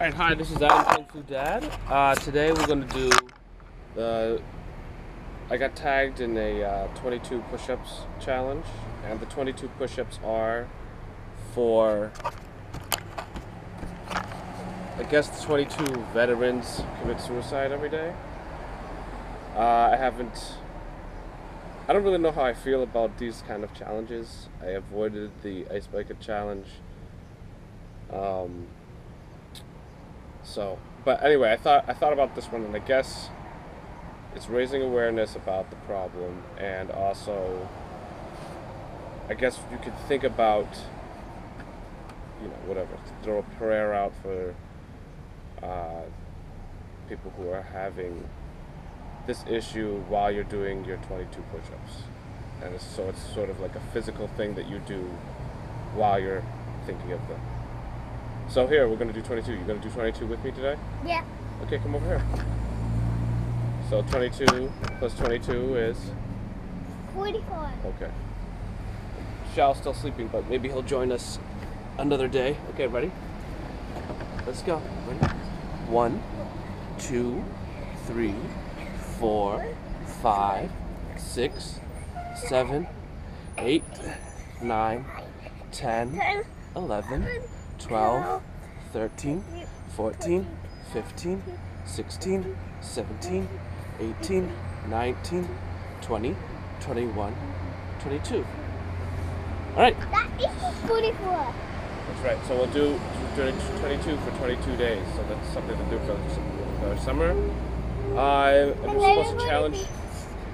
Alright, hi, this is Adam Kung Fu Dad. Uh, today we're going to do the. I got tagged in a uh, 22 push ups challenge, and the 22 push ups are for. I guess the 22 veterans commit suicide every day. Uh, I haven't. I don't really know how I feel about these kind of challenges. I avoided the ice bucket challenge. Um, so, but anyway, I thought I thought about this one, and I guess it's raising awareness about the problem, and also, I guess you could think about, you know, whatever, throw a prayer out for uh, people who are having this issue while you're doing your 22 push-ups, and it's, so it's sort of like a physical thing that you do while you're thinking of them. So here, we're gonna do 22. You gonna do 22 with me today? Yeah. Okay, come over here. So 22 plus 22 is 44. okay. Xiao's still sleeping, but maybe he'll join us another day. Okay, ready? Let's go. Ready? One, two, three, four, five, six, seven, eight, nine, ten, 10, eleven. 12, 13, 14, 15, 16, 17, 18, 19, 20, 21, 22. All right. That is 44. That's right. So we'll do 22 for 22 days. So that's something to do for the summer. Uh, and we're supposed to challenge.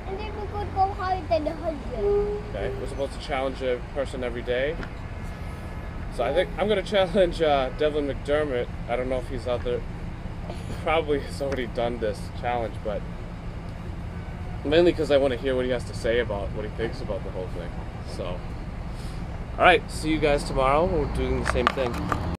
And then we're going to go higher than 100. Okay, we're supposed to challenge a person every day. So I think I'm gonna challenge uh, Devlin McDermott. I don't know if he's out there. Probably has already done this challenge, but mainly because I want to hear what he has to say about what he thinks about the whole thing. So, all right, see you guys tomorrow. We're doing the same thing.